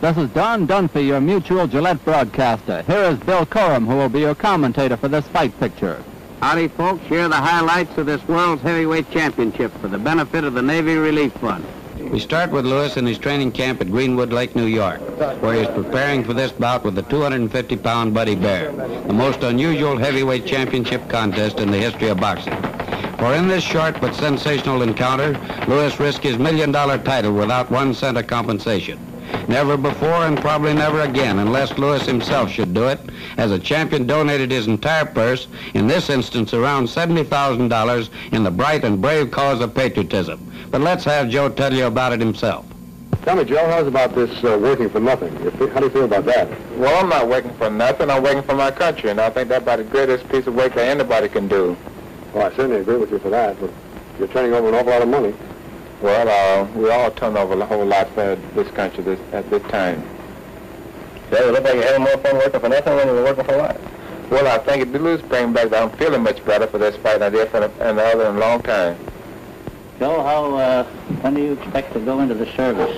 This is Don Dunphy, your Mutual Gillette broadcaster. Here is Bill Corum, who will be your commentator for this fight picture. Howdy, folks. Here are the highlights of this World's Heavyweight Championship for the benefit of the Navy Relief Fund. We start with Louis in his training camp at Greenwood Lake, New York, where he is preparing for this bout with the 250-pound Buddy Baer, the most unusual heavyweight championship contest in the history of boxing. For in this short but sensational encounter, Louis risked his million-dollar title without one cent of compensation. Never before and probably never again, unless Louis himself should do it, as a champion donated his entire purse, in this instance around $70,000, in the bright and brave cause of patriotism. But let's have Joe tell you about it himself. Tell me, Joe, how's about this uh, working for nothing? How do you feel about that? Well, I'm not working for nothing. I'm working for my country, and I think that's about the greatest piece of work that anybody can do. Well, I certainly agree with you for that, but you're turning over an awful lot of money. Well, uh, we all turn over a whole lot for this country this, at this time. Yeah, it look like you're having more fun working for nothing than you were working for what? Well, I think it did lose bring back that I'm feeling much better for this fight than I did for the, and the other in a long time. Joe, how, uh, when do you expect to go into the service?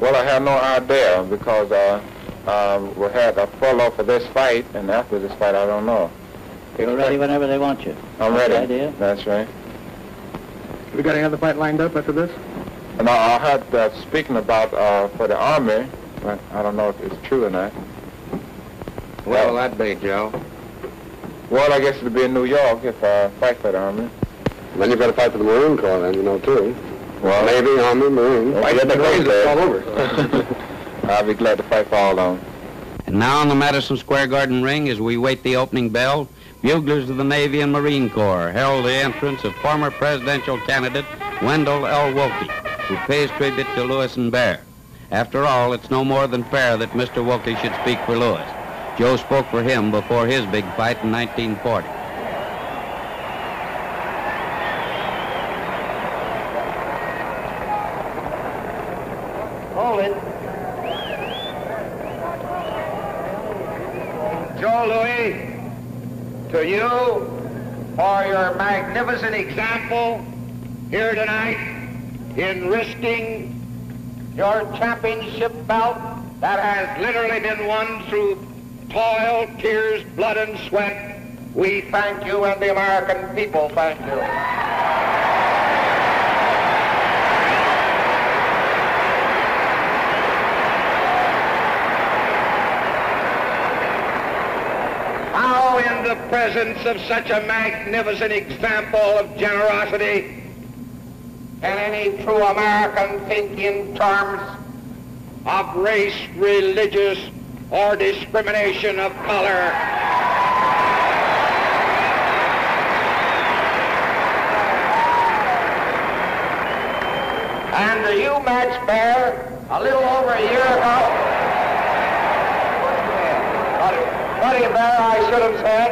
Well, I have no idea because uh, um, we had a furlough for this fight, and after this fight, I don't know. You're ready whenever they want you. I'm That's ready. the idea? That's right. You got any other fight lined up after this? And I, I had uh, speaking about uh, for the army, but I don't know if it's true or not. Well, that be, Joe. Well, I guess it'll be in New York if I fight for the army. Then you've got to fight for the Marine Corps, then, you know, too. Well, Navy, Army, Marine. Well, get the It's crazy. all over. I'll be glad to fight for all of them. And now on the Madison Square Garden ring, as we wait the opening bell, buglers of the Navy and Marine Corps herald the entrance of former presidential candidate Wendell L. Willkie, who pays tribute to Louis and Baer. After all, it's no more than fair that Mr. Willkie should speak for Louis. Joe spoke for him before his big fight in 1940. Hold it. Joe Louis, to you for your magnificent example here tonight in risking your championship belt that has literally been won through toil, tears, blood, and sweat. We thank you and the American people thank you. How in the presence of such a magnificent example of generosity can any true American think in terms of race, religious, or discrimination of color? And the U-Match Baer, a little over a year ago, Buddy Baer, I should have said.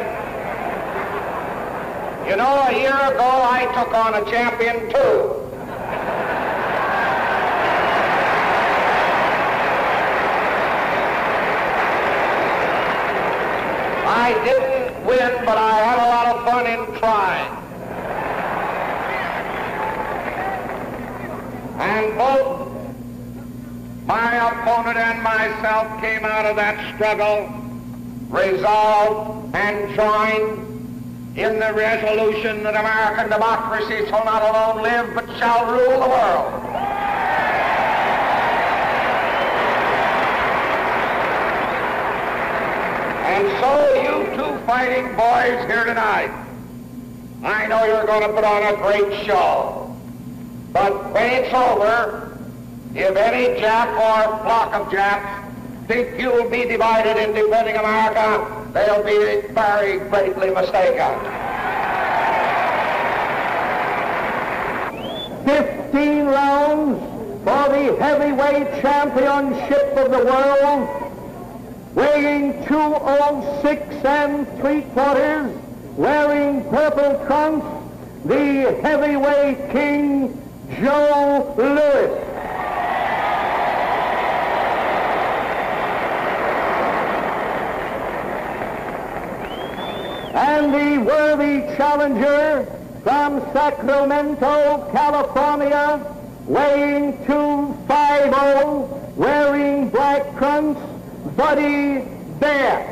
You know, a year ago I took on a champion too. I didn't win, but I had a lot of fun in trying. And both my opponent and myself came out of that struggle resolved and join in the resolution that American democracy shall not alone live, but shall rule the world. And so you two fighting boys here tonight, I know you're going to put on a great show. But when it's over, if any Jap or flock of Japs think you'll be divided in defending America, they'll be very greatly mistaken. Fifteen rounds for the heavyweight championship of the world, weighing 206 and three quarters, wearing purple trunks, the heavyweight king, Joe Louis. The worthy challenger from Sacramento, California, weighing 250, wearing black trunks, Buddy Baer.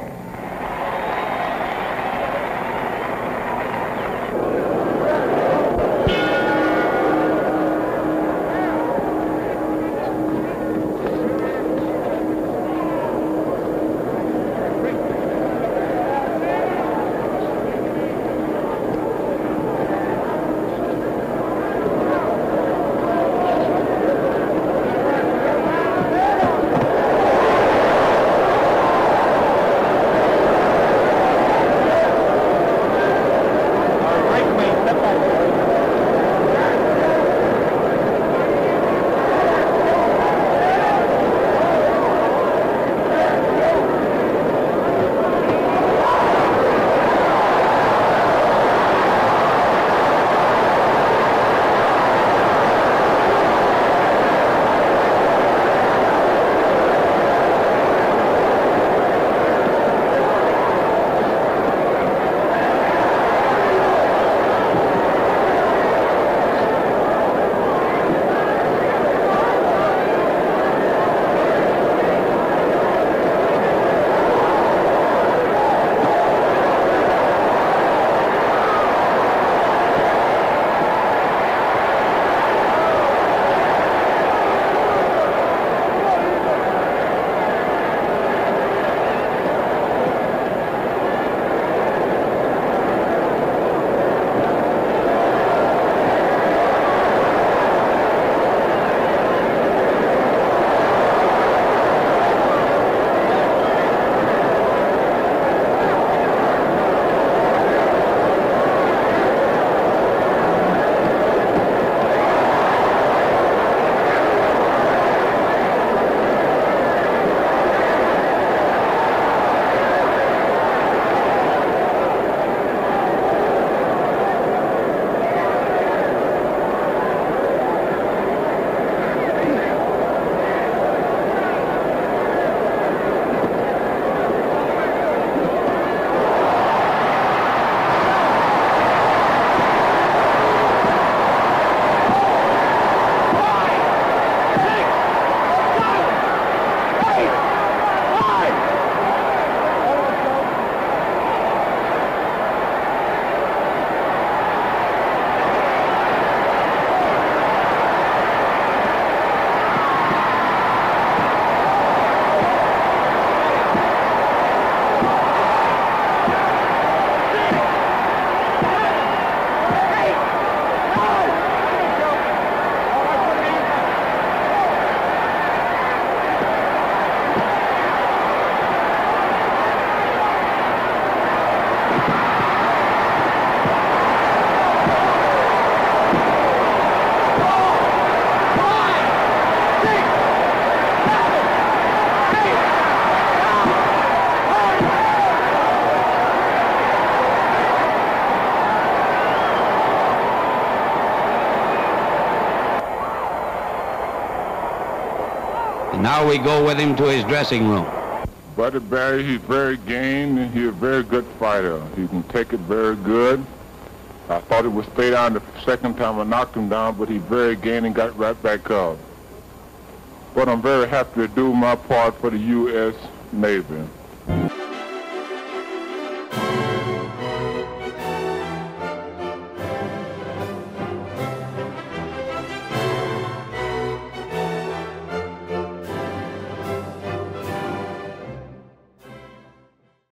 We go with him to his dressing room. Buddy Barry, he's very game and he's a very good fighter. He can take it very good. I thought it would stay down the second time I knocked him down, but he very game and got right back up. But I'm very happy to do my part for the U.S. Navy.